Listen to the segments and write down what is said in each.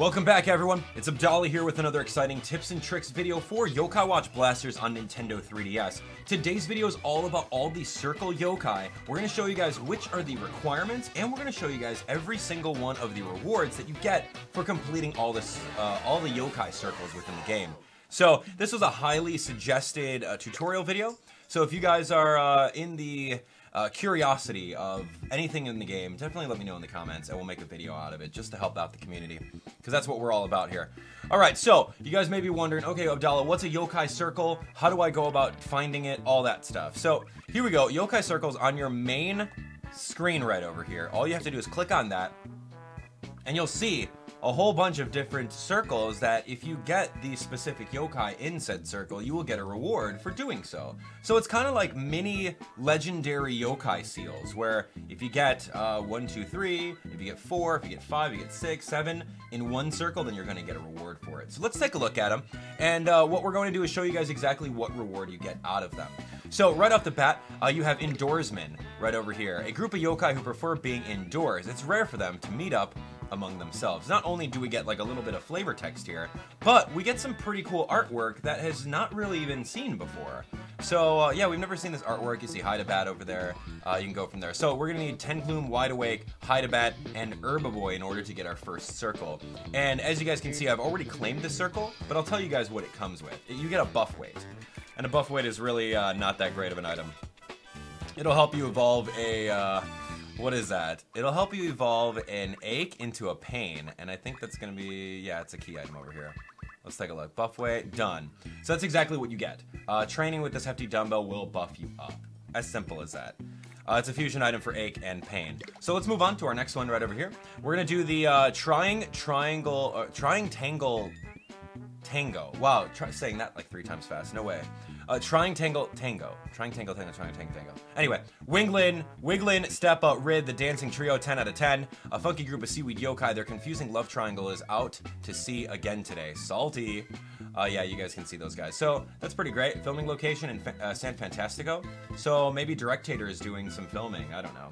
Welcome back everyone, it's Abdallah here with another exciting tips and tricks video for Yokai Watch Blasters on Nintendo 3DS. Today's video is all about all the circle yokai. We're going to show you guys which are the requirements and we're going to show you guys every single one of the rewards that you get for completing all this, uh, all the yokai circles within the game. So this was a highly suggested uh, tutorial video. So if you guys are uh, in the uh, curiosity of anything in the game, definitely let me know in the comments and we'll make a video out of it just to help out the community because that's what we're all about here. All right, so you guys may be wondering, okay, Abdallah, what's a yokai circle? How do I go about finding it? All that stuff. So here we go. Yokai circles on your main screen right over here. All you have to do is click on that and you'll see a whole bunch of different circles that if you get the specific yokai in said circle, you will get a reward for doing so. So it's kind of like mini legendary yokai seals, where if you get uh, one, two, three, if you get four, if you get five, you get six, seven in one circle, then you're going to get a reward for it. So let's take a look at them. And uh, what we're going to do is show you guys exactly what reward you get out of them. So right off the bat, uh, you have Indoorsmen right over here, a group of yokai who prefer being indoors. It's rare for them to meet up among themselves. Not only do we get like a little bit of flavor text here, but we get some pretty cool artwork that has not really been seen before. So uh, yeah, we've never seen this artwork. You see Hidabat over there. Uh, you can go from there. So we're gonna need Ten Plume, Wide Awake, Hidabat, and Herbiboy in order to get our first circle. And as you guys can see, I've already claimed this circle, but I'll tell you guys what it comes with. You get a buff weight. And a buff weight is really uh, not that great of an item. It'll help you evolve a uh, what is that? It'll help you evolve an ache into a pain, and I think that's gonna be, yeah, it's a key item over here. Let's take a look. Buff weight, done. So that's exactly what you get. Uh, training with this hefty dumbbell will buff you up. As simple as that. Uh, it's a fusion item for ache and pain. So let's move on to our next one right over here. We're gonna do the uh, trying triangle, uh, trying tangle tango. Wow, try saying that like three times fast. No way. Uh, trying Tangle Tango. Trying Tango Tango, Trying Tango Tango. Anyway, Winglin, Wiglin, Steppa, Rhyth, the Dancing Trio, 10 out of 10. A funky group of seaweed yokai. Their confusing love triangle is out to sea again today. Salty. Uh, yeah, you guys can see those guys. So that's pretty great. Filming location in uh, San Fantastico. So maybe Directator is doing some filming. I don't know.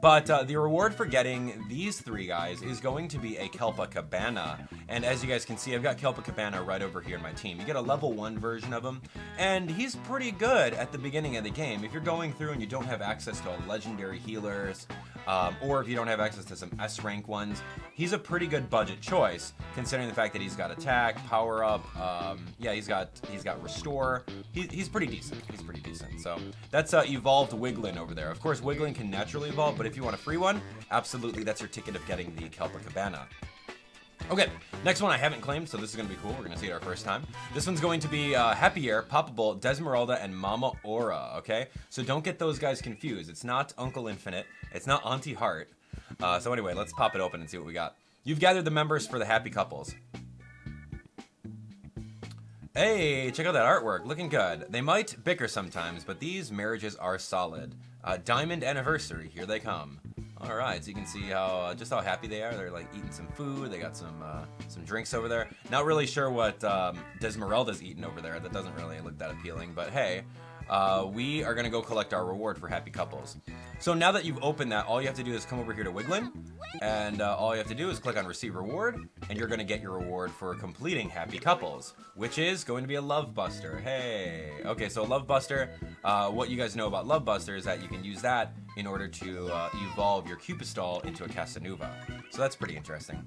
But uh, the reward for getting these three guys is going to be a Kelpacabana. And as you guys can see, I've got Kelpacabana right over here in my team. You get a level 1 version of him, and he's pretty good at the beginning of the game. If you're going through and you don't have access to legendary healers, um, or if you don't have access to some S rank ones, he's a pretty good budget choice, considering the fact that he's got attack, power up, um, yeah, he's got he's got restore. He, he's pretty decent. He's pretty decent. So that's uh, evolved Wiglin over there. Of course, Wiglin can naturally evolve, but if you want a free one, absolutely, that's your ticket of getting the Kelpacabana. Okay, next one I haven't claimed, so this is to be cool. We're to see it our first time. This one's going to be uh, Air, Bolt, Dismarelda, and Mama Aura, okay? So don't get those guys confused. It's not Uncle Infinite. It's not Auntie Heart. Uh, so anyway, let's pop it open and see what we got. You've gathered the members for the Happy Couples. Hey, check out that artwork. Looking good. They might bicker sometimes, but these marriages are solid. Uh, diamond anniversary, here they come. All right, so you can see how uh, just how happy they are. They're like eating some food. They got some uh, some drinks over there. Not really sure what um, Dismarelda's eating over there. That doesn't really look that appealing. But hey, uh, we are gonna go collect our reward for happy couples. So now that you've opened that, all you have to do is come over here to Wiglin, and uh, all you have to do is click on receive reward, and you're gonna get your reward for completing happy couples, which is going to be a love buster. Hey, okay, so love buster. Uh, what you guys know about love buster is that you can use that in order to uh, evolve your Cupistol into a Casanuva. So that's pretty interesting.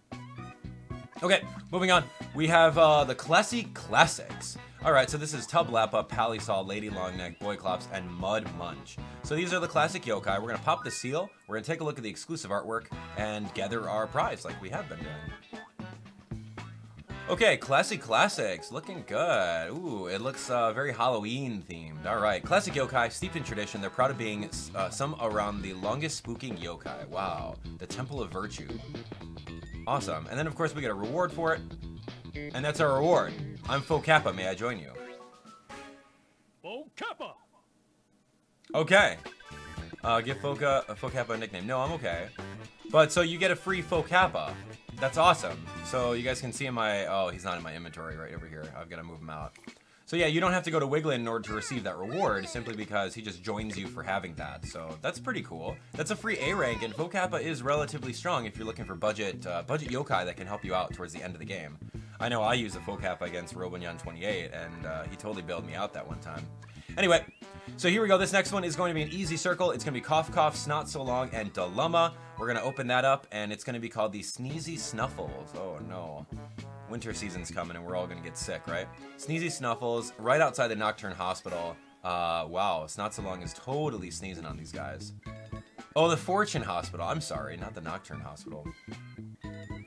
Okay, moving on. We have uh, the Classy Classics. Alright, so this is Tublapa, Pallysol, Lady Longnek, Boyclops, and Mud Munch. So these are the classic yokai. We're going to pop the seal, we're going to take a look at the exclusive artwork, and gather our prize like we have been doing. Okay, Classy Classics, looking good. Ooh, it looks uh, very Halloween themed. All right, classic yokai, steeped in tradition. They're proud of being uh, some around the longest spooking yokai. Wow, the Temple of Virtue. Awesome. And then, of course, we get a reward for it. And that's our reward. I'm Faux Kappa. May I join you? Faux Kappa! Okay. Uh, give Foka, uh, a nickname. No, I'm okay. But, so you get a free Faux Kappa. That's awesome. So you guys can see in my... Oh, he's not in my inventory right over here. I've got to move him out. So yeah, you don't have to go to Wiglin in order to receive that reward, simply because he just joins you for having that. So that's pretty cool. That's a free A rank, and Faux Kappa is relatively strong if you're looking for budget uh, budget yokai that can help you out towards the end of the game. I know I used a Faux Kappa against Robonyan 28, and uh, he totally bailed me out that one time. Anyway, so here we go. This next one is going to be an easy circle. It's going to be Cough Cough, Snotsolong, and Dilemma. We're going to open that up, and it's going to be called the Sneezy Snuffles. Oh, no. Winter season's coming, and we're all to get sick, right? Sneezy Snuffles, right outside the Nocturne Hospital. Uh, wow, Snotsolong is totally sneezing on these guys. Oh, the Fortune Hospital. I'm sorry, not the Nocturne Hospital.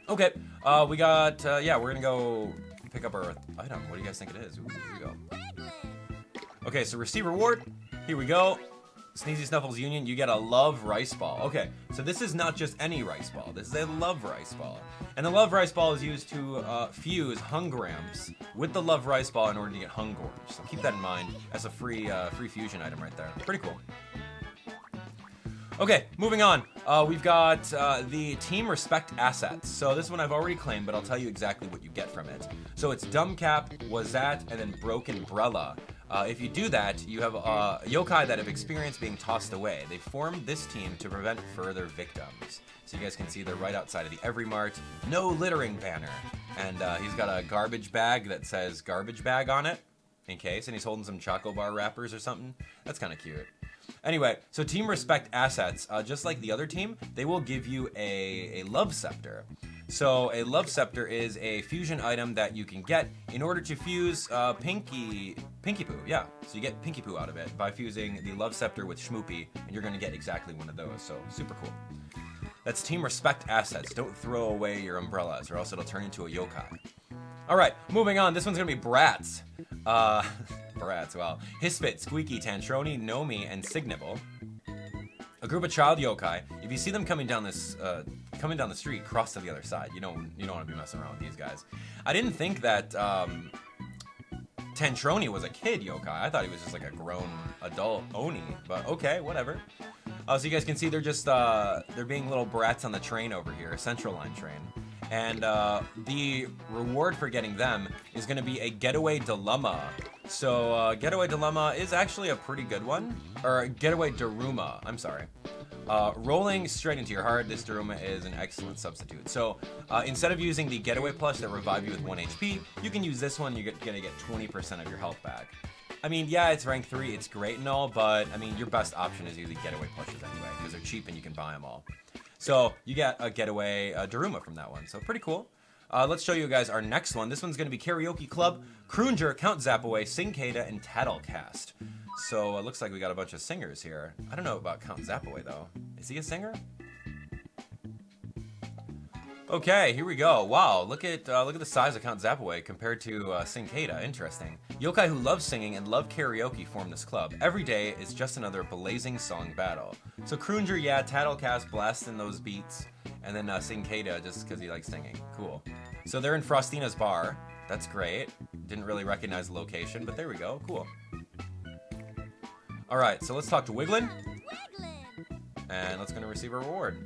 Okay, uh, we got, uh, yeah, we're gonna go pick up our item. What do you guys think it is? Ooh, here we go. Okay, so receive reward. Here we go. Sneezy Snuffles Union, you get a Love Rice Ball. Okay, so this is not just any rice ball. This is a Love Rice Ball. And the Love Rice Ball is used to uh, fuse Hungramps with the Love Rice Ball in order to get Hungorge. So keep that in mind as a free, uh, free fusion item right there. Pretty cool. Okay, moving on. Uh, we've got uh, the Team Respect assets. So this one I've already claimed, but I'll tell you exactly what you get from it. So it's Dumbcap, Wazzat, and then Broken Brella. Uh, if you do that, you have uh, yokai that have experienced being tossed away. They formed this team to prevent further victims. So you guys can see they're right outside of the Every Mart No Littering banner. And uh, he's got a garbage bag that says garbage bag on it, in case, and he's holding some Choco Bar wrappers or something. That's kind of cute. Anyway, so Team Respect assets, uh, just like the other team, they will give you a, a Love Scepter. So a Love Scepter is a fusion item that you can get in order to fuse uh, Pinky Pinky Poo. Yeah, so you get Pinky Poo out of it by fusing the Love Scepter with Schmoopy, and you're going to get exactly one of those. So super cool. That's Team Respect assets. Don't throw away your umbrellas, or else it'll turn into a yokai. All right, moving on. This one's gonna be Bratz. Uh, Bratz. Well, Hissfit, Squeaky, Tantroni, Nomi, and Signibble. A group of child yokai. If you see them coming down this, uh, coming down the street, cross to the other side. You don't, you don't want to be messing around with these guys. I didn't think that um, Tantroni was a kid yokai. I thought he was just like a grown adult oni. But okay, whatever. Uh, so you guys can see they're just uh, they're being little brats on the train over here, a Central Line train. And uh, the reward for getting them is going to be a Getaway Dilemma. So uh, Getaway Dilemma is actually a pretty good one. Or Getaway Daruma, I'm sorry. Uh, rolling straight into your heart, this Daruma is an excellent substitute. So uh, instead of using the Getaway Plush that revive you with 1 HP, you can use this one, you're gonna get 20% of your health back. I mean, yeah, it's rank 3, it's great and all, but I mean, your best option is usually Getaway Plushes anyway, because they're cheap and you can buy them all. So you get a getaway uh, Daruma from that one. So pretty cool. Uh, let's show you guys our next one. This one's going to be Karaoke Club, Krunger, Count Zapaway, Cincada, and Tattlecast. So it looks like we got a bunch of singers here. I don't know about Count Zapaway though. Is he a singer? Okay, here we go. Wow, look at uh, look at the size of Count Zapaway compared to uh, Cincada. Interesting. Yokai who love singing and love karaoke form this club. Every day is just another blazing song battle. So Krunger, yeah, Tattlecast blasting those beats, and then uh, Cincada just because he likes singing. Cool. So they're in Frostina's bar. That's great. Didn't really recognize the location, but there we go. Cool. All right, so let's talk to Wiglin. And let's gonna receive a reward.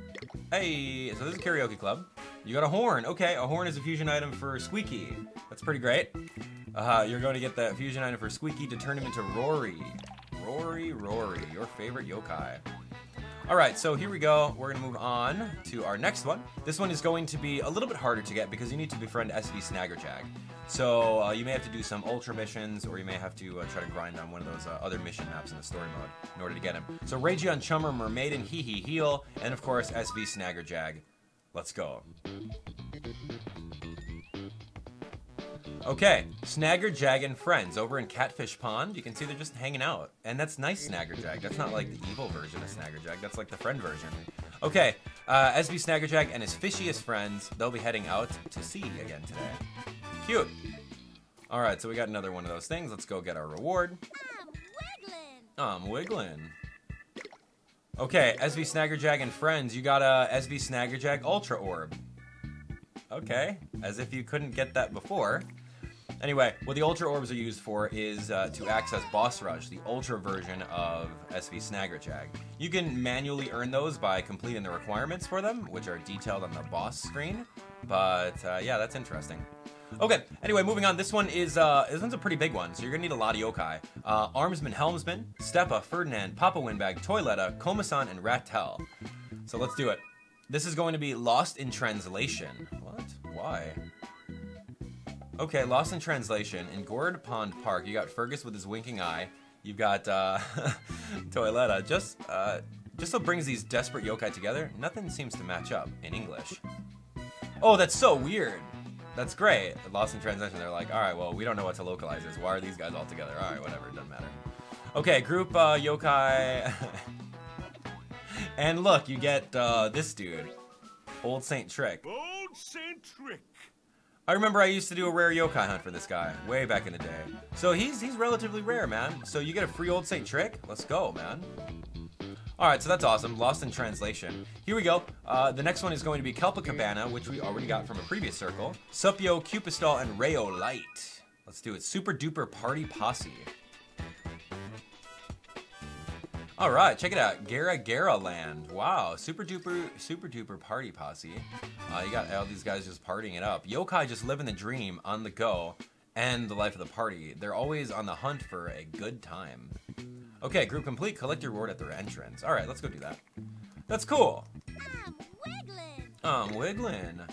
Hey, so this is Karaoke Club. You got a horn. Okay, a horn is a fusion item for Squeaky. That's pretty great. Uh, you're going to get that fusion item for Squeaky to turn him into Rory. Rory, Rory, your favorite yokai. Alright, so here we go. We're going to move on to our next one. This one is going to be a little bit harder to get because you need to befriend SV Snaggerjag. So uh, you may have to do some ultra missions, or you may have to uh, try to grind on one of those uh, other mission maps in the story mode in order to get him. So Ragion Chummer, Mermaid, and Hee Hee Heal, and of course SV Snaggerjag. Let's go. Okay, Snagger, Jag, and friends over in Catfish Pond. You can see they're just hanging out. And that's nice Snagger Jag. That's not like the evil version of Snagger Jag. That's like the friend version. Okay, uh, SV Snaggerjag and his fishiest friends, they'll be heading out to sea again today. Cute. Alright, so we got another one of those things. Let's go get our reward. I'm Wiglin. Okay, SV Snaggerjag and friends, you got a SV Snaggerjag Ultra Orb. Okay, as if you couldn't get that before. Anyway, what the Ultra Orbs are used for is uh, to access Boss Rush, the Ultra version of SV Snaggerjag. You can manually earn those by completing the requirements for them, which are detailed on the boss screen. But uh, yeah, that's interesting. Okay, anyway, moving on. This one is, uh, this one's a pretty big one, so you're gonna need a lot of yokai. Uh, Armsman, Helmsman, Steppa, Ferdinand, Papa Windbag, Toiletta, Komasan, and Ratel. So let's do it. This is going to be Lost in Translation. What? Why? Okay, Lost in Translation. In Gourd Pond Park, you got Fergus with his winking eye. You've got, uh, Toiletta. Just, uh, just so brings these desperate yokai together, nothing seems to match up in English. Oh, that's so weird. That's great. Lost in translation, they're like, all right, well, we don't know what to localize this. Why are these guys all together? All right, whatever, it doesn't matter. Okay, group uh, yokai. and look, you get uh, this dude, Old Saint Trick. Old Saint Trick. I remember I used to do a rare yokai hunt for this guy way back in the day. So he's he's relatively rare, man. So you get a free Old Saint Trick. Let's go, man. Alright, so that's awesome. Lost in translation. Here we go. Uh, the next one is going to be Kelpacabana, which we already got from a previous circle. Supyo, Cupistol, and Rayo Light. Let's do it. Super duper party posse. Alright, check it out. Gara Gara Land. Wow, super duper, super duper party posse. Uh, you got all these guys just partying it up. Yokai just living the dream on the go and the life of the party. They're always on the hunt for a good time. Okay, group complete. Collect your reward at their entrance. All right, let's go do that. That's cool. I'm Wiglin. I'm Wiglin.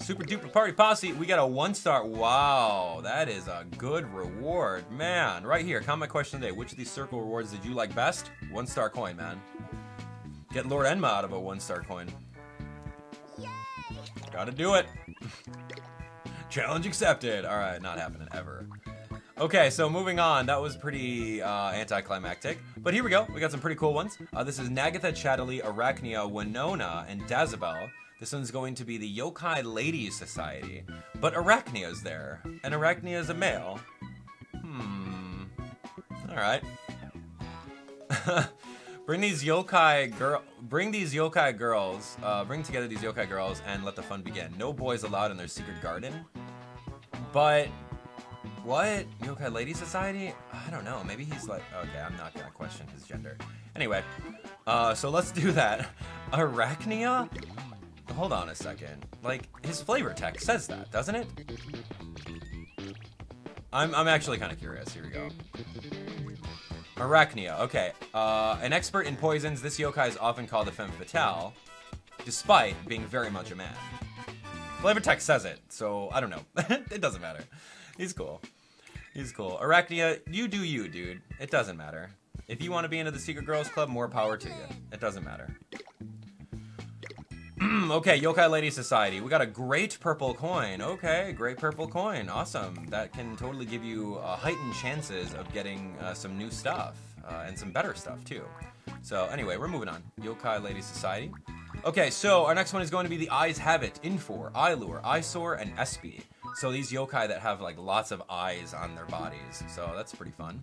Super duper party posse. We got a one star. Wow, that is a good reward, man. Right here. Comment question today. Which of these circle rewards did you like best? One star coin, man. Get Lord Enma out of a one star coin. Yay! Gotta do it. Challenge accepted. All right, not happening ever. Okay, so moving on. That was pretty uh, anticlimactic. But here we go. We got some pretty cool ones. Uh, this is Nagatha, Chatterley, Arachnia, Winona, and Dazabel. This one's going to be the Yokai Ladies Society. But Arachnia's there. And Arachnia's a male. Hmm. Alright. bring these yokai girl bring these yokai girls uh, bring together these yokai girls and let the fun begin. No boys allowed in their secret garden. But what? Yokai lady society? I don't know. Maybe he's like okay i'm not gonna question his gender. Anyway uh, so let's do that. Arachnia? Hold on a second. Like his flavor text says that doesn't it? I'm, I'm actually kind of curious. Here we go Arachnia, okay. Uh, an expert in poisons, this yokai is often called a femme fatale, despite being very much a man. Flavor text says it, so I don't know. it doesn't matter. He's cool. He's cool. Arachnia, you do you, dude. It doesn't matter. If you want to be into the Secret Girls Club, more power to you. It doesn't matter. okay, Yokai Lady Society. We got a great purple coin. Okay, great purple coin. Awesome. That can totally give you uh, heightened chances of getting uh, some new stuff uh, and some better stuff too. So anyway, we're moving on. Yokai Lady Society. Okay, so our next one is going to be the Eyes Have It, Infour, Eyelure, Eyesore, and Espy. So these yokai that have like lots of eyes on their bodies. So that's pretty fun.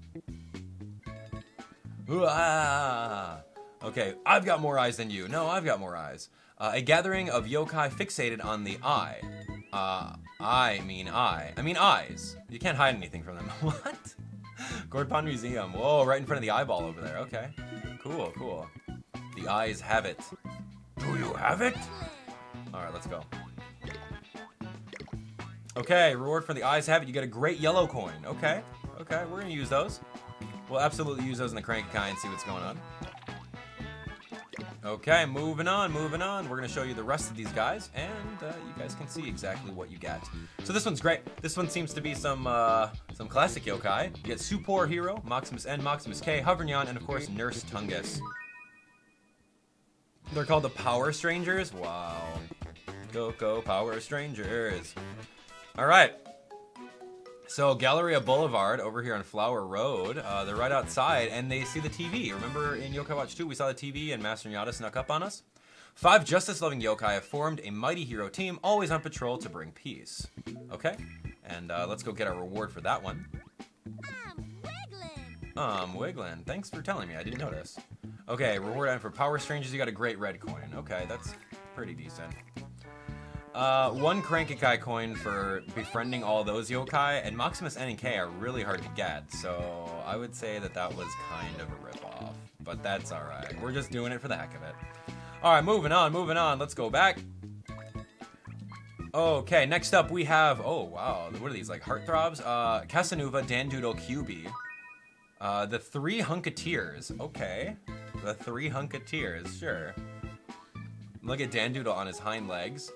Ooh, ah. Okay, I've got more eyes than you. No, I've got more eyes. Uh, a gathering of yokai fixated on the eye. Uh, I mean eye. I mean eyes. You can't hide anything from them. what? Gourd Pond Museum. Whoa, right in front of the eyeball over there. Okay. Cool, cool. The eyes have it. Do you have it? Alright, let's go. Okay, reward for the eyes have it. You get a great yellow coin. Okay, okay, we're gonna use those. We'll absolutely use those in the Crank-a-kai and see what's going on. Okay, moving on, moving on. We're gonna show you the rest of these guys, and uh, you guys can see exactly what you get. So this one's great. This one seems to be some uh, some classic yokai. You get Supor Hero, Maximus N, Maximus K, Hovernyan, and of course Nurse Tungus. They're called the Power Strangers. Wow. Go go Power Strangers. All right. So Galleria Boulevard over here on Flower Road, uh, they're right outside and they see the TV. Remember in Yokai Watch 2 we saw the TV and Master Nyada snuck up on us? Five justice-loving yokai have formed a mighty hero team, always on patrol to bring peace. Okay, and uh, let's go get our reward for that one. I'm Wiglin. Um, Wiglin, thanks for telling me, I didn't notice. Okay, reward item for Power Strangers, you got a great red coin. Okay, that's pretty decent. Uh, one Crank-a-kai coin for befriending all those yokai, and Maximus N and K are really hard to get, so I would say that that was kind of a ripoff. But that's alright, we're just doing it for the heck of it. Alright, moving on, moving on, let's go back. Okay, next up we have, oh wow, what are these, like heartthrobs? Uh, Casanuva, Dandoodle, Kyubi. Uh, the three Hunketeers, okay. The three Hunketeers, sure. Look at Dandoodle on his hind legs.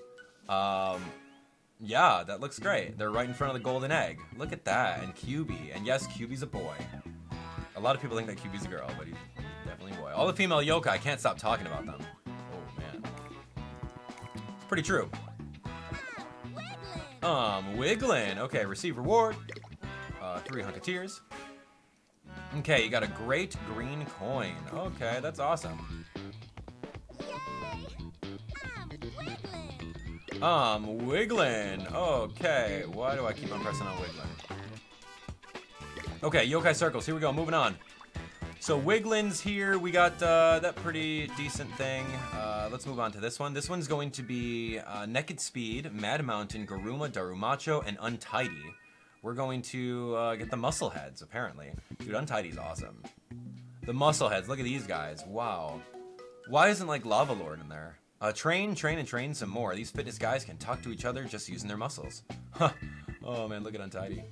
Um, yeah, that looks great. They're right in front of the golden egg. Look at that, and Kyubi. And yes, Kyubi's a boy. A lot of people think that Kyubi's a girl, but he's definitely a boy. All the female yokai, I can't stop talking about them. Oh, man. It's pretty true. Um, Wiglin. Okay, receive reward. Uh, three Hunketeers. Okay, you got a great green coin. Okay, that's awesome. Um, Wiglin. Okay, why do I keep on pressing on Wiglin? Okay, Yokai Circles. Here we go, moving on. So Wiglin's here. We got uh, that pretty decent thing. Uh, let's move on to this one. This one's going to be uh, Naked Speed, Mad Mountain, Garuma, Darumacho, and Untidy. We're going to uh, get the Muscle Heads, apparently. Dude, Untidy's awesome. The Muscle Heads, look at these guys. Wow. Why isn't, like, Lava Lord in there? Uh, train, train, and train some more. These fitness guys can talk to each other just using their muscles. Huh. Oh, man, look at Untidy.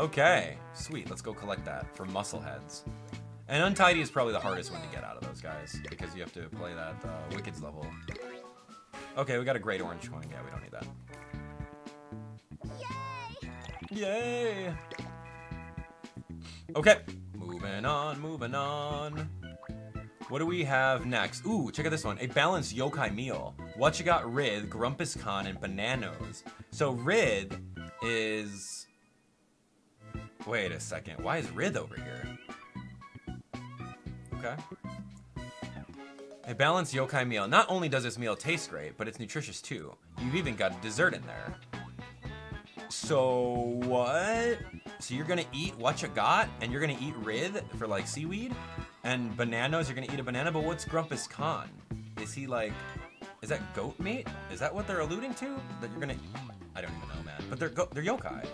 Okay, sweet. Let's go collect that for Muscle Heads. And Untidy is probably the hardest one to get out of those guys because you have to play that uh, Wicked's level. Okay, we got a great orange coin. Yeah, we don't need that. Yay. Yay! Okay, moving on, moving on. What do we have next? Ooh, check out this one. A balanced yokai meal. What you got, Rhyth, Grumpus Khan, and Bananose. So Rhyth is... Wait a second. Why is Rhyth over here? Okay. A balanced yokai meal. Not only does this meal taste great, but it's nutritious too. You've even got a dessert in there. So what? So you're gonna eat what you got, and you're gonna eat Rhyth for like seaweed, and bananas. You're gonna eat a banana. But what's Grumpus Khan? Is he like? Is that goat meat? Is that what they're alluding to? That you're gonna? I don't even know, man. But they're go- they're yokai.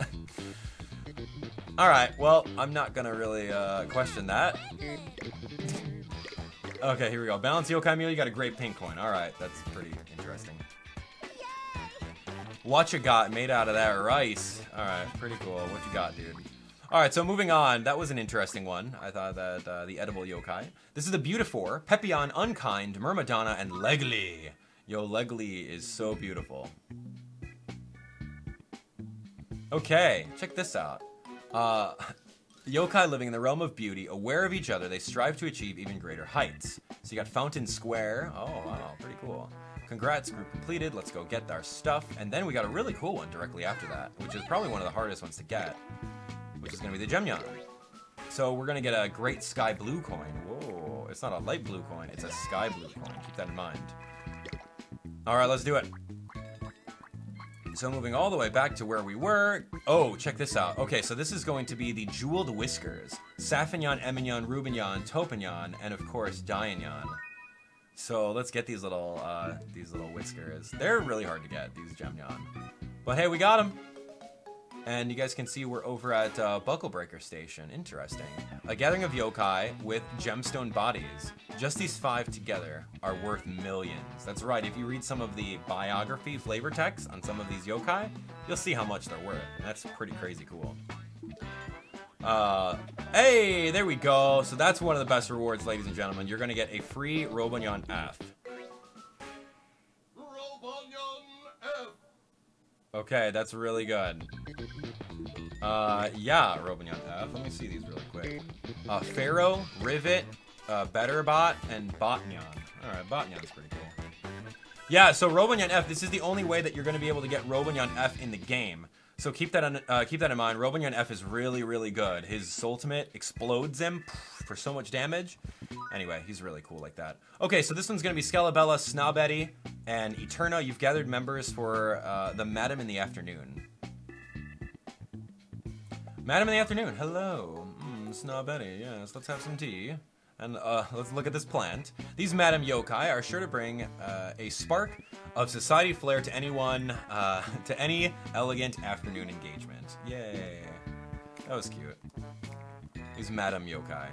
All right. Well, I'm not gonna really uh, question that. Okay, here we go. Balance yokai meal. You got a great pink coin. All right, that's pretty interesting. Wotchagot made out of that rice? All right, pretty cool. Wotchagot, dude? All right, so moving on. That was an interesting one. I thought that uh, the edible yokai. This is the Beautifor, Pepion, Unkind, Myrmidonna, and Legly. Yo, Legly is so beautiful. Okay, check this out. Uh, yokai living in the realm of beauty, aware of each other, they strive to achieve even greater heights. So you got Fountain Square. Oh, wow, pretty cool. Congrats, group completed. Let's go get our stuff. And then we got a really cool one directly after that, which is probably one of the hardest ones to get, which is going to be the Gemyon. So we're going to get a great sky blue coin. Whoa, it's not a light blue coin, it's a sky blue coin. Keep that in mind. All right, let's do it. So moving all the way back to where we were. Oh, check this out. Okay, so this is going to be the Jeweled Whiskers. Saphignon, Emignon, Rubignon, Topignon, and of course Diagnon. So let's get these little uh, these little whiskers. They're really hard to get, these Gemyon. But hey, we got them. And you guys can see we're over at uh, Bucklebreaker Station. Interesting. A gathering of yokai with gemstone bodies. Just these five together are worth millions. That's right, if you read some of the biography flavor text on some of these yokai, you'll see how much they're worth. And that's pretty crazy cool. Uh, hey, there we go. So that's one of the best rewards, ladies and gentlemen. You're going to get a free Robonyan F. Okay, that's really good. Uh, yeah, Robonyan F. Let me see these really quick. Uh, Pharaoh, Rivet, uh, Betterbot, and Botnyan. Alright, Botnyan's pretty cool. Yeah, so Robonyan F, this is the only way that you're going to be able to get Robonyan F in the game. So keep that, on, uh, keep that in mind. Robonyan F is really, really good. His ultimate explodes him for so much damage. Anyway, he's really cool like that. Okay, so this one's going to be Skelebella, Snobetty, and Eterna. You've gathered members for uh, the Madam in the Afternoon. Madam in the Afternoon, hello. Mm, Snobetty, yes, let's have some tea. And uh, let's look at this plant. These Madam Yokai are sure to bring uh, a spark of society flair to anyone, uh, to any elegant afternoon engagement. Yay. That was cute is Madam Yokai.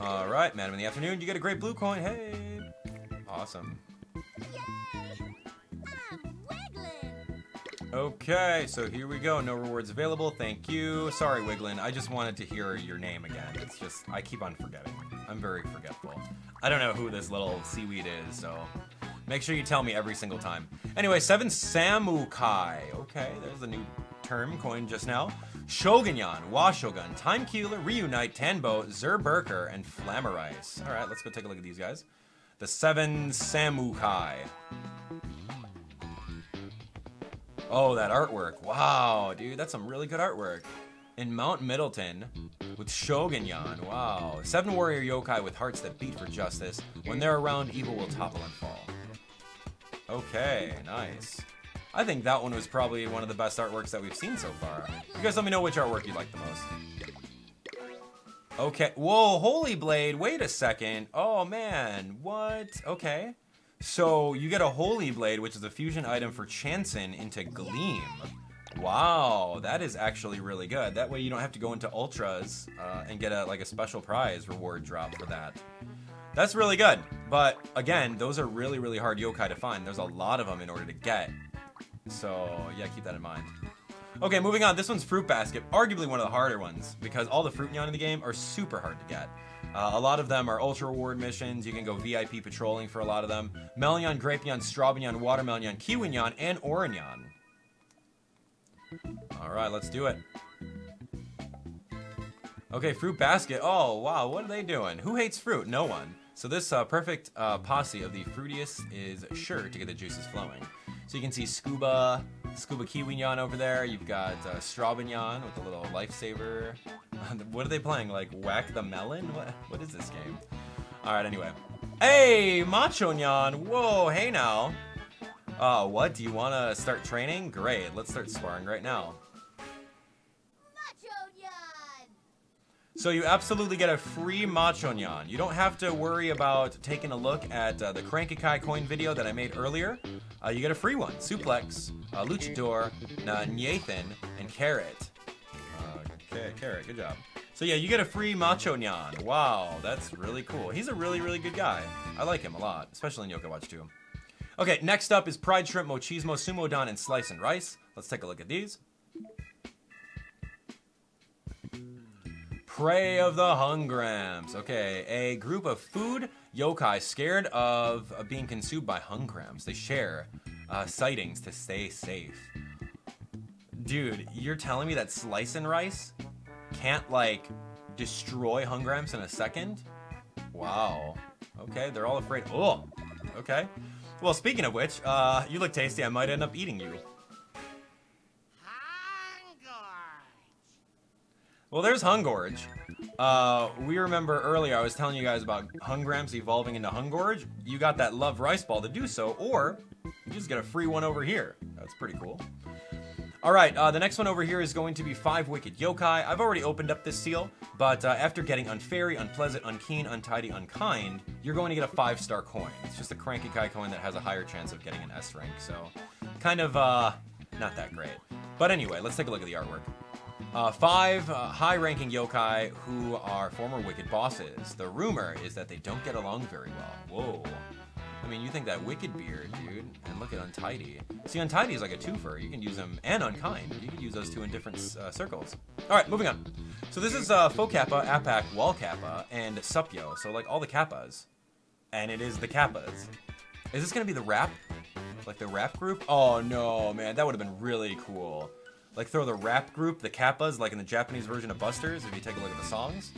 Alright, Madam in the afternoon, you get a great blue coin. Hey! Awesome. Okay, so here we go. No rewards available. Thank you. Sorry, Wiglin. I just wanted to hear your name again. It's just, I keep on forgetting. I'm very forgetful. I don't know who this little seaweed is, so make sure you tell me every single time. Anyway, seven Samukai. Okay, there's a new term coined just now. Shogunyan, Washogun, Time Keeler, Reuknight, Tanbo, Zerberker, and Flammarice. Alright, let's go take a look at these guys. The seven Samukai. Oh, that artwork. Wow, dude, that's some really good artwork. In Mount Middleton, with Shogunyan, wow. Seven warrior yokai with hearts that beat for justice. When they're around, evil will topple and fall. Okay, nice. I think that one was probably one of the best artworks that we've seen so far. You guys let me know which artwork you like the most. Okay, whoa, Holy Blade, wait a second. Oh man, what? Okay. So you get a Holy Blade, which is a fusion item for Chanson into Gleam. Wow, that is actually really good. That way you don't have to go into Ultras uh, and get a like a special prize reward drop for that. That's really good. But again, those are really, really hard yokai to find. There's a lot of them in order to get. So yeah, keep that in mind. Okay, moving on. This one's Fruit Basket. Arguably one of the harder ones because all the Fruit Nyan in the game are super hard to get. Uh, a lot of them are Ultra Reward missions. You can go VIP patrolling for a lot of them. Melon, Grape Nyan, Strawberry Watermelon Nyan, Kiwi Nyan, and Oranyan. Alright, let's do it. Okay, Fruit Basket. Oh, wow, what are they doing? Who hates fruit? No one. So this uh, perfect uh, posse of the fruitiest is sure to get the juices flowing. So you can see Scuba, Scuba Kiwi Nyan over there. You've got uh, Strawbignon with a little lifesaver. what are they playing? Like Whack the Melon? What, what is this game? Alright, anyway. Hey, Macho Nyan! Whoa, hey now! Uh, what? Do you want to start training? Great, let's start sparring right now. So you absolutely get a free Macho Nyan. You don't have to worry about taking a look at uh, the Crank-a-kai coin video that I made earlier. Uh, you get a free one. Suplex, uh, Luchador, Nathan, and Carrot. Okay, Carrot, good job. So yeah, you get a free Macho Nyan. Wow, that's really cool. He's a really, really good guy. I like him a lot, especially in Yokai Watch 2. Okay, next up is Pride Shrimp, Mochismo, Sumo Don, and Slice and Rice. Let's take a look at these. Prey of the Hungramps. Okay, a group of food yokai scared of being consumed by Hungramps. They share uh, sightings to stay safe. Dude, you're telling me that Slice and Rice can't, like, destroy Hungramps in a second? Wow. Okay, they're all afraid. Oh, okay. Well, speaking of which, uh, you look tasty. I might end up eating you. Well, there's Hungorge. Uh, we remember earlier I was telling you guys about Hungramps evolving into Hungorge. You got that Love Rice Ball to do so, or you just get a free one over here. That's pretty cool. Alright, uh, the next one over here is going to be Five Wicked Yokai. I've already opened up this seal, but uh, after getting Unfairy, Unpleasant, Unkeen, Untidy, Unkind, you're going to get a 5-star coin. It's just a Crank-a-kai coin that has a higher chance of getting an S rank, so kind of, uh, not that great. But anyway, let's take a look at the artwork. Uh, five uh, high-ranking yokai who are former Wicked bosses. The rumor is that they don't get along very well. Whoa. I mean, you think that Wicked Beard, dude, and look at Untidy. See, Untidy is like a twofer. You can use them, and Unkind. You can use those two in different uh, circles. All right, moving on. So this is uh, Faux Kappa, Apak, Walkappa, and Supyo. So like all the Kappas. And it is the Kappas. Is this to be the rap? Like the rap group? Oh, no, man. That would have been really cool. Like throw the rap group, the Kappas, like in the Japanese version of Busters, if you take a look at the songs.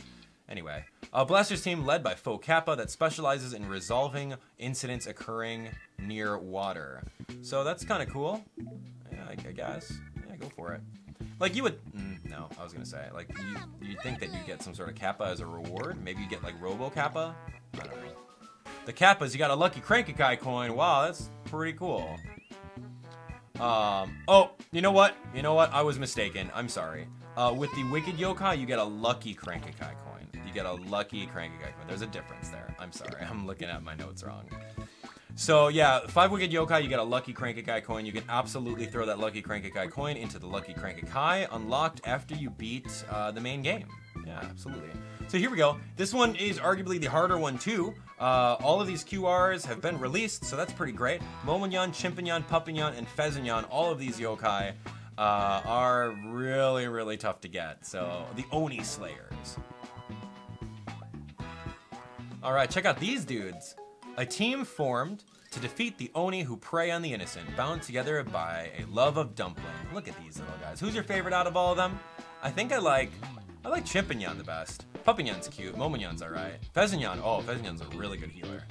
Anyway, a Blasters team led by Faux Kappa that specializes in resolving incidents occurring near water. So that's kind of cool. Yeah, I, I, guess. Yeah, go for it. Like you would, mm, no, I was gonna say, like you, you'd think that you'd get some sort of Kappa as a reward. Maybe you get like Robo Kappa. I don't know. The Kappas, you got a lucky Crank-a-kai coin. Wow, that's pretty cool. Um, oh, you know what? You know what? I was mistaken. I'm sorry. Uh, with the Wicked Yokai, you get a lucky Crank-a-kai coin. You get a lucky Crank-a-kai coin. There's a difference there. I'm sorry. I'm looking at my notes wrong. So yeah, five Wicked Yokai, you get a lucky Crank-a-kai coin. You can absolutely throw that lucky Crank-a-kai coin into the lucky Crank-a-kai, unlocked after you beat uh, the main game. Yeah, absolutely. So here we go. This one is arguably the harder one too. Uh, all of these QRs have been released, so that's pretty great. Momignon, Chimpignon, Puppignon, and Fezignon, all of these yokai uh, are really, really tough to get. So the Oni Slayers. All right, check out these dudes. A team formed to defeat the Oni who prey on the innocent, bound together by a love of dumpling. Look at these little guys. Who's your favorite out of all of them? I think I like, I like Chimpignon the best. Puppignon's cute. Momignon's alright. Fezignon, oh, Fezzignon's a really good healer.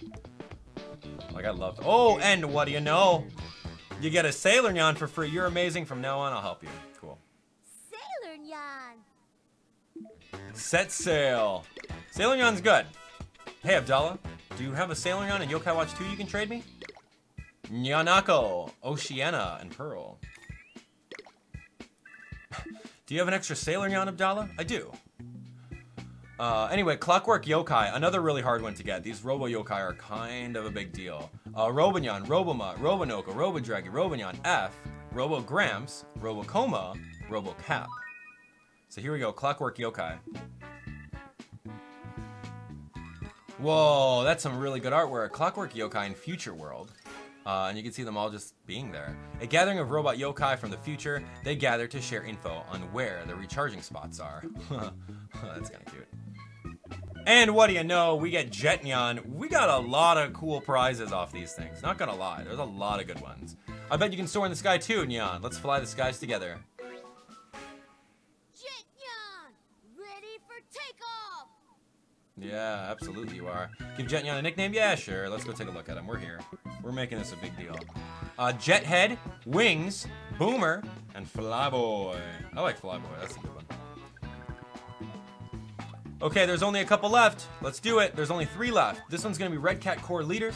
Like, I love, oh, and what do you know? You get a Sailor Nyan for free. You're amazing. From now on, I'll help you. Cool. Sailor Nyan. Set sail. Sailor Nyan's good. Hey, Abdallah. Do you have a Sailor Nyan in Yokai Watch 2 you can trade me? Nyanako, Oceana, and Pearl. Do you have an extra Sailor Nyan, Abdallah? I do. Uh, anyway, Clockwork Yokai, another really hard one to get. These Robo Yokai are kind of a big deal. Uh, Robonyan, Roboma, Robonoko, Robodragi, Robonyan, F, Robo Gramps, Robocoma, Robocap. So here we go, Clockwork Yokai. Whoa, that's some really good artwork. Clockwork Yokai in Future World. Uh, and you can see them all just being there. A gathering of robot yokai from the future, they gather to share info on where the recharging spots are. that's kind of cute. And what do you know, we get Jet Nyan. We got a lot of cool prizes off these things. Not gonna lie, there's a lot of good ones. I bet you can soar in the sky too, Nyan. Let's fly the skies together. Yeah, absolutely you are. Give Jet Nyan a nickname? Yeah, sure. Let's go take a look at him. We're here. We're making this a big deal. Uh, Jethead, Wings, Boomer, and Flyboy. I like Flyboy. That's a good one. Okay, there's only a couple left. Let's do it. There's only three left. This one's gonna be Red Cat Corps leaders.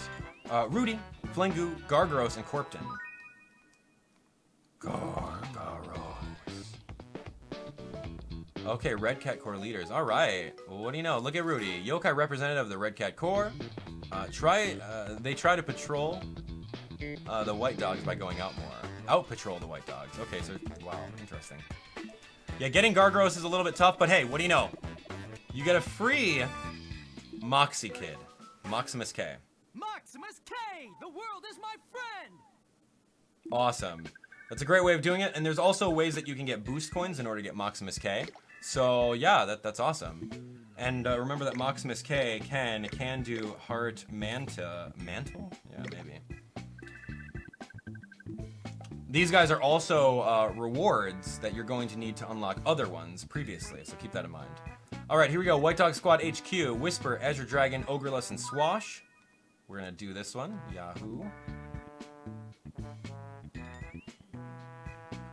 Uh, Rudy, Flingu, Gargaros, and Corptain. Okay, Red Cat Corps leaders. All right. Well, what do you know? Look at Rudy, yokai representative of the Red Cat Corps. Uh, try. Uh, they try to patrol uh, the White Dogs by going out more. Out patrol the White Dogs. Okay, so wow, interesting. Yeah, getting Gargaros is a little bit tough, but hey, what do you know? You get a free Moxie Kid, Maximus K. Maximus K! The world is my friend! Awesome. That's a great way of doing it, and there's also ways that you can get boost coins in order to get Maximus K. So yeah, that, that's awesome. And uh, remember that Maximus K can can do Heart Manta Mantle? Yeah, maybe. These guys are also uh, rewards that you're going to need to unlock other ones previously, so keep that in mind. All right, here we go. White Dog Squad HQ, Whisper, Azure Dragon, Ogralus, and Swash. We're gonna do this one. Yahoo.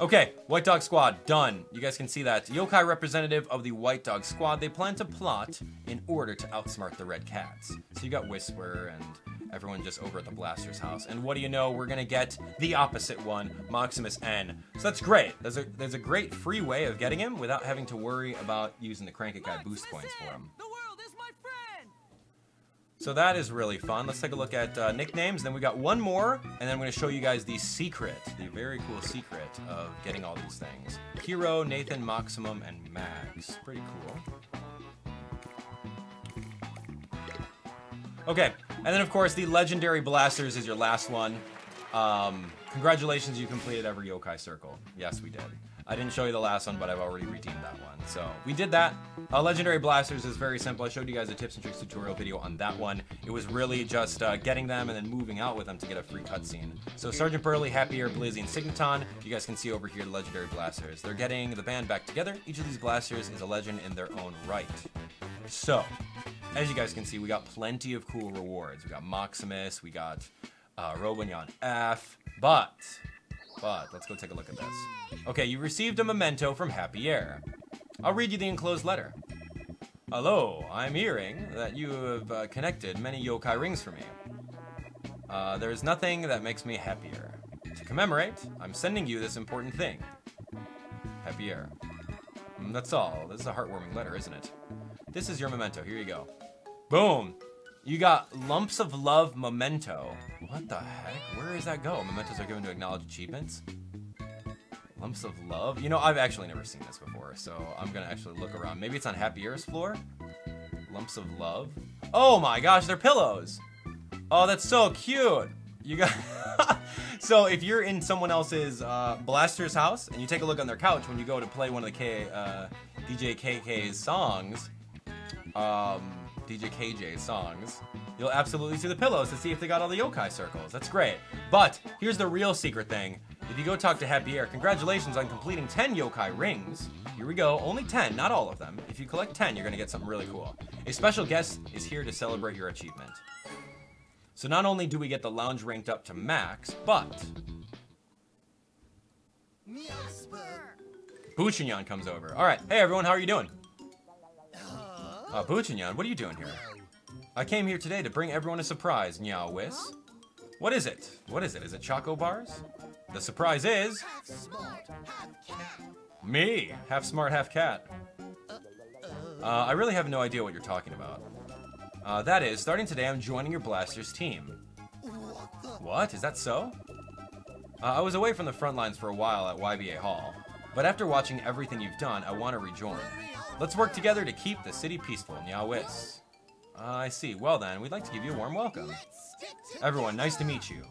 Okay, White Dog Squad, done. You guys can see that. Yokai representative of the White Dog Squad, they plan to plot in order to outsmart the Red Cats. So you got Whisper and everyone just over at the Blaster's house. And what do you know, we're gonna get the opposite one, Maximus N. So that's great. There's a, there's a great free way of getting him without having to worry about using the Crank-a-kai boost coins for him. The world is my friend! So that is really fun. Let's take a look at uh, nicknames. Then we got one more, and then I'm going to show you guys the secret, the very cool secret of getting all these things. Hero, Nathan, Maximum, and Max. Pretty cool. Okay, and then of course the Legendary Blasters is your last one. Um, congratulations, you completed every yokai circle. Yes, we did. I didn't show you the last one, but I've already redeemed that one. So we did that. Uh, Legendary Blasters is very simple. I showed you guys a tips and tricks tutorial video on that one. It was really just uh, getting them and then moving out with them to get a free cutscene. So Sergeant Burley, Happierre, Blizzy, and Signaton, you guys can see over here the Legendary Blasters. They're getting the band back together. Each of these blasters is a legend in their own right. So, as you guys can see, we got plenty of cool rewards. We got Maximus, we got uh, Robonyan F, but, but, let's go take a look at this. Okay, you received a memento from Happierre. I'll read you the enclosed letter. Hello, I'm hearing that you have uh, connected many yokai rings for me. Uh, there is nothing that makes me happier. To commemorate, I'm sending you this important thing. Happierre. Mm, that's all. This is a heartwarming letter, isn't it? This is your memento. Here you go. Boom. You got lumps of love memento. What the heck? Where does that go? Mementos are given to acknowledge achievements. Lumps of Love? You know, I've actually never seen this before, so I'm gonna actually look around. Maybe it's on Happierre's floor? Lumps of Love? Oh my gosh, they're pillows! Oh, that's so cute! You got... so if you're in someone else's uh, Blaster's house, and you take a look on their couch when you go to play one of the K, uh, DJ KK's songs, um, DJ KJ's songs, you'll absolutely see the pillows to see if they got all the yokai circles. That's great. But here's the real secret thing. If you go talk to Happierre, congratulations on completing 10 yokai rings. Here we go, only 10, not all of them. If you collect 10, you're gonna get something really cool. A special guest is here to celebrate your achievement. So not only do we get the lounge ranked up to max, but Buchinyan comes over. All right, hey everyone, how are you doing? Uh, Buchinyan, what are you doing here? I came here today to bring everyone a surprise, Nyao Whis. What is it? What is it? Is it Choco Bars? The surprise is... Me, half smart, half cat. Uh, I really have no idea what you're talking about. Uh, that is, starting today, I'm joining your Blasters team. What? Is that so? Uh, I was away from the front lines for a while at YBA Hall, but after watching everything you've done, I want to rejoin. Let's work together to keep the city peaceful, Nyawis. Uh, I see. Well then, we'd like to give you a warm welcome. Everyone, nice to meet you.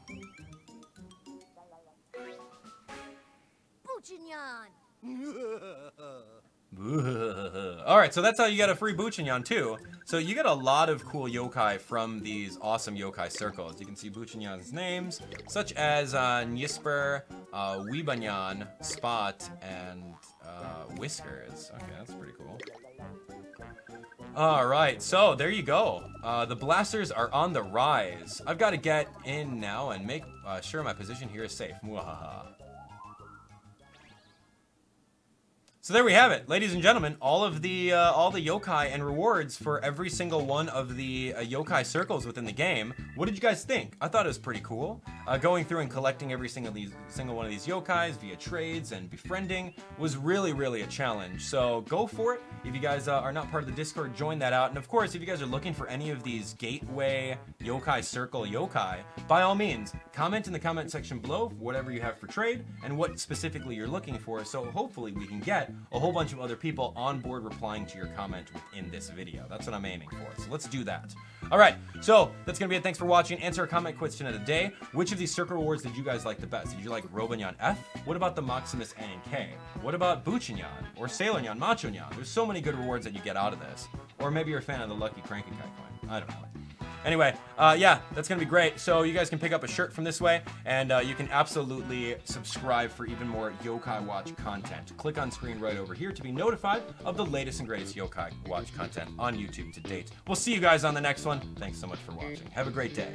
Alright, so that's how you get a free Buchinyan too. So you get a lot of cool yokai from these awesome yokai circles. You can see Buchinyan's names, such as uh, Nyisper, uh, Weebanyan, Spot, and uh, Whiskers. Okay, that's pretty cool. Alright, so there you go. Uh, the blasters are on the rise. I've got to get in now and make uh, sure my position here is safe. Muahaha. So there we have it, ladies and gentlemen. All of the uh, all the yokai and rewards for every single one of the uh, yokai circles within the game. What did you guys think? I thought it was pretty cool. Uh, going through and collecting every single these single one of these yokais via trades and befriending was really really a challenge. So go for it. If you guys uh, are not part of the Discord, join that out. And of course, if you guys are looking for any of these gateway yokai circle yokai, by all means, comment in the comment section below whatever you have for trade and what specifically you're looking for. So hopefully we can get a whole bunch of other people on board replying to your comment within this video. That's what I'm aiming for. So let's do that. All right, so that's gonna be it. Thanks for watching. Answer a comment question of the day. Which of these circle rewards did you guys like the best? Did you like Robonyan F? What about the Maximus N and K? What about Buchinyan or Sailornyan, Machonyan? There's so many good rewards that you get out of this. Or maybe you're a fan of the Lucky Cranky coin. I don't know. Anyway, uh, yeah, that's to be great. So you guys can pick up a shirt from this way, and uh, you can absolutely subscribe for even more Yokai Watch content. Click on screen right over here to be notified of the latest and greatest Yokai Watch content on YouTube to date. We'll see you guys on the next one. Thanks so much for watching. Have a great day.